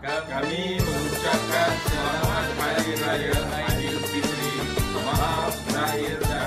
Kami mengucapkan selamat Hari Raya Idul Fitri. Maaf lahir dan